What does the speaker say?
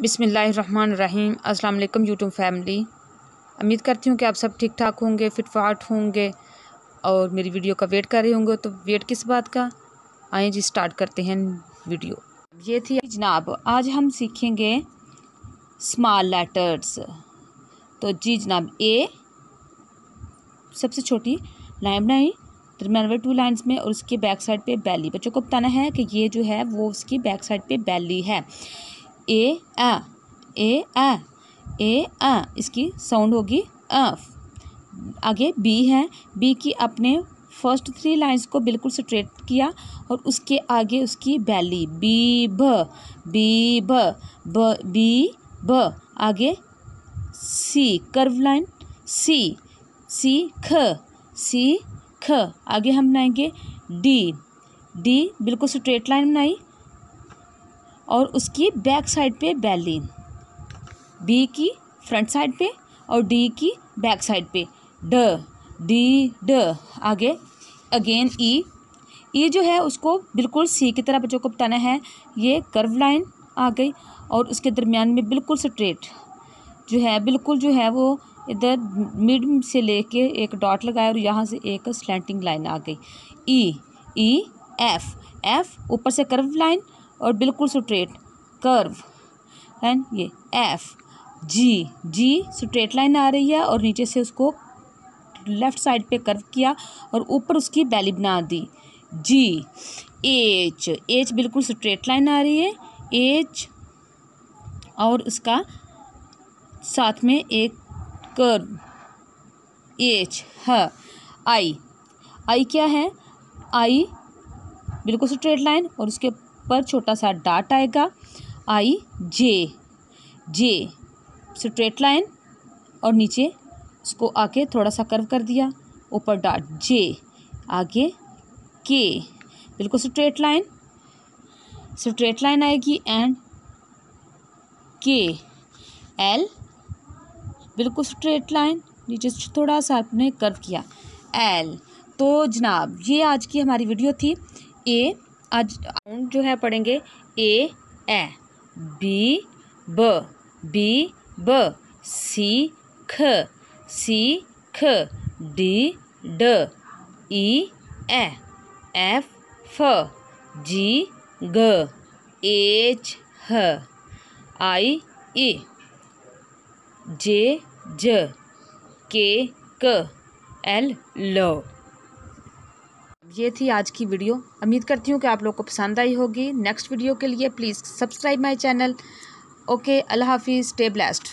बिसमीम वालेकुम YouTube family. उम्मीद करती हूँ कि आप सब ठीक ठाक होंगे फिट फाट होंगे और मेरी वीडियो का वेट कर रहे होंगे। तो वेट किस बात का? आए जी स्टार्ट करते हैं वीडियो। ये थी जनाब, आज हम सीखेंगे स्मॉल लेटर्स। तो जी जनाब, ए सबसे छोटी लाइन बनाई, दरमियान वाले टू लाइंस में और उसके बैक साइड पे बैली बच्चों को बताना है कि ये जो है वो उसकी बैक साइड पे बैली है। ए, आ ए आ ए, आ, इसकी साउंड होगी अ आगे बी है। बी की अपने फ़र्स्ट थ्री लाइंस को बिल्कुल स्ट्रेट किया और उसके आगे उसकी बैली बी ब बी ब ब बी ब आगे सी कर्व लाइन सी सी ख सी ख आगे हम बनाएँगे डी डी बिल्कुल स्ट्रेट लाइन बनाई। और उसकी बैक साइड पे बैली बी की फ्रंट साइड पे और डी की बैक साइड पे। ड, डी, ड। आगे, अगेन ई। ई जो है उसको बिल्कुल सी की तरह बच्चों को बताना है। ये कर्व लाइन आ गई और उसके दरमियान में बिल्कुल स्ट्रेट जो है, बिल्कुल जो है वो इधर मिड से लेके एक डॉट लगाया और यहाँ से एक स्लैंटिंग लाइन आ गई। ई ई, एफ़। एफ़ ऊपर से कर्व लाइन और बिल्कुल स्ट्रेट कर्व लाइन ये F G G straight line आ रही है और नीचे से उसको लेफ़्ट साइड पे कर्व किया और ऊपर उसकी बैली बना दी। जी एच एच बिल्कुल स्ट्रेट लाइन आ रही है। एच और उसका साथ में एक कर्व एच है आई आई क्या है? आई बिल्कुल स्ट्रेट लाइन और उसके पर छोटा सा डाट आएगा। आई जे जे स्ट्रेट लाइन और नीचे उसको आके थोड़ा सा कर्व कर दिया। ऊपर डाट जे आगे के बिल्कुल स्ट्रेट लाइन स्ट्रेट लाइन आएगी एंड के एल बिल्कुल स्ट्रेट लाइन नीचे थोड़ा सा आपने कर्व किया। एल तो जनाब, ये आज की हमारी वीडियो थी। ए आज जो है पढ़ेंगे ए ए बी ब बी ब सी ख सी ख डी ड ई ए एफ़ फ जी ग एच ह आई ई जे ज के क एल लो ये थी आज की वीडियो। उम्मीद करती हूँ कि आप लोग को पसंद आई होगी। नेक्स्ट वीडियो के लिए please subscribe my channel. Okay, अल्लाह हाफिज़, स्टे ब्लेस्ड।